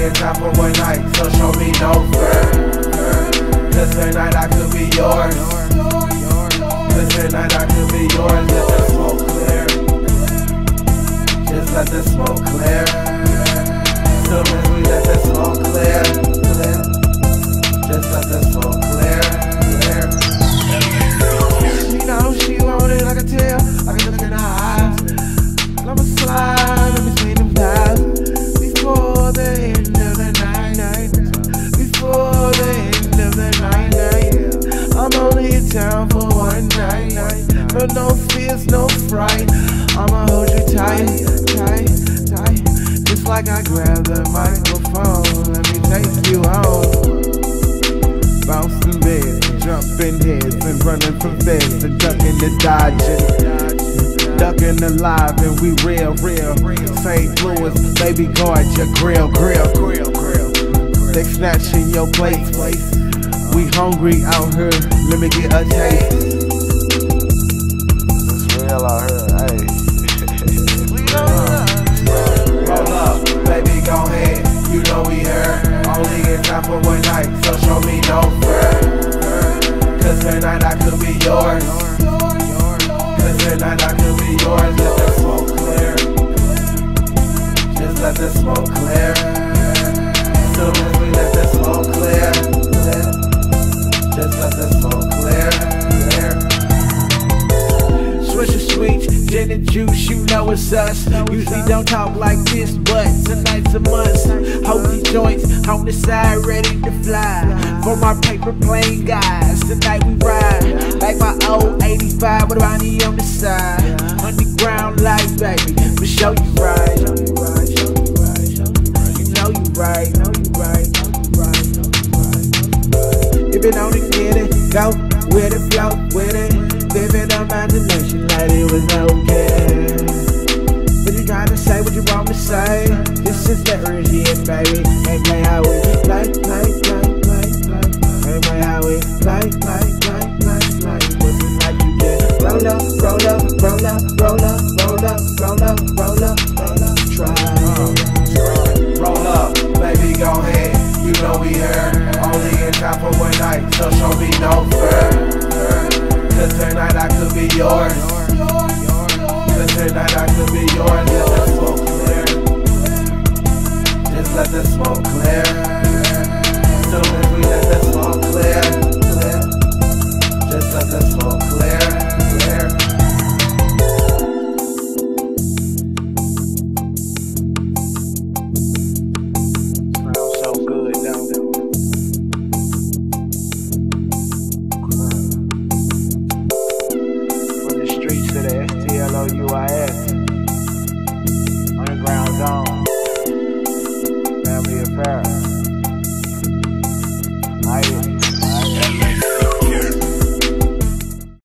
one night, so show me no fear. Cause tonight I could be yours. Cause tonight I could be yours. Let the smoke clear. Just let the smoke clear. Town for one night. No, no fears, no fright. I'ma hold you tight, tight, tight. Just like I grab the microphone. Let me take you home. Bouncing beds, jumping heads, and running from feds, and ducking and dodging. Ducking alive, and we real, real. St. Louis, baby, guard your grill, grill, grill, grill. They snatching your plates, place. We hungry out here, let me get a taste. It's real out here, hey. Roll up, baby, go ahead. You know we here. Only in time for one night, so show me no fear. Cause tonight I could be yours. Cause tonight I could be yours. Let the smoke clear. Just let the smoke clear. Soon as juice, you know it's us. Usually don't talk like this, but tonight's a must. Hold these joints on the side, ready to fly. For my paper plane guys, tonight we ride. Like my old 85 with Ronnie on the side. Underground life, baby, but show you right. You know you right, know you right, know you right. If it only get it, go with it, flow with it. Living imagination like it was okay. But you to say what you want to say. This is very shit, baby. Ain't play how we play, play, play, play, play. Ain't play how we play, play, play, play. What's it like you up, roll up, roll up, roll up, roll up, roll up, roll up, roll up. Yours. Cause tonight I could be yours. Let the smoke clear. Just let the smoke the S-T-L-O-U-I-S. Underground Zone. Family Affair.